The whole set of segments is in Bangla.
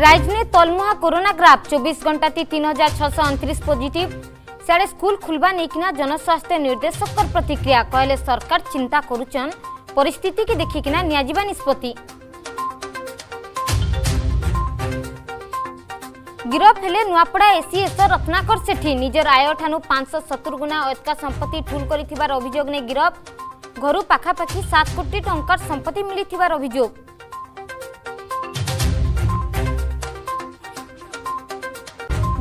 राइजने तलमुहा कोरोना ग्राफ चौबीस घंटा ती तीन हजार छः अंतरीश पॉजिटिव सियाड़े स्कूल खुलवा नहीं जनस्वास्थ्य निर्देशक प्रतिक्रिया कहले सरकार चिंता करुचन परिस्थिति की देखिकिना नियाजिबा निष्पत्ति गिरफ हेले नुआपड़ा एसीएस रत्नाकर सेठी निजर आय ठानु पांच सतुर गुणा अयतका संपत्ति ठुल कर अभियोग ने गिरफ घर पाखापाखि सात कोटी टंकार संपत्ति मिली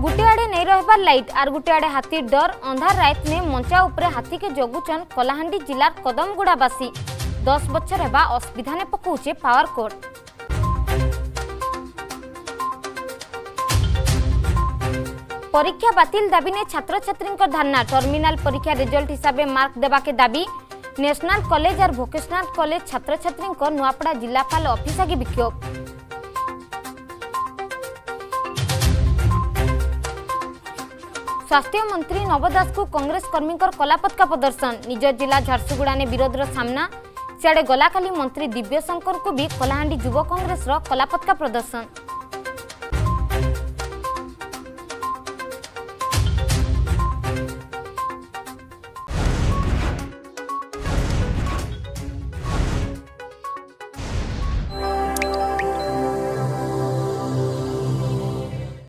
গোটে আড়ে নেই রহবার লাইট আর গোটে আড়ে হাতির ডর অন্ধার রাত নে মঞ্চা উপরে হাতিকে জগুছন কলাহান্ডি জেলার কদমগুড়াবাসী দশ বছর হওয়া অসুবিধানে পকাউছে পাওয়ার কোর্ট পরীক্ষা বাতিল দাবি নিয়ে ছাত্রছাত্রী ধারণা টর্মিনাল পরীক্ষা রেজল্ট হিসাবে মার্ক দেওয়াকে দাবি ন্যাশনাল কলেজ আর ভোকেশনাল কলেজ ছাত্রছাত্রী নয়াপড়া জেলাপাল অফিস আগে বিক্ষোভ छात्री नुआपड़ा जिलापाल ऑफिस आगे विक्षोभ स्वास्थ्य मंत्री नव दास को कांग्रेस कर्मी कलापतका प्रदर्शन निज जिला झारसुगुड़ा ने विरोधर सामना सियाड़े गलाकाली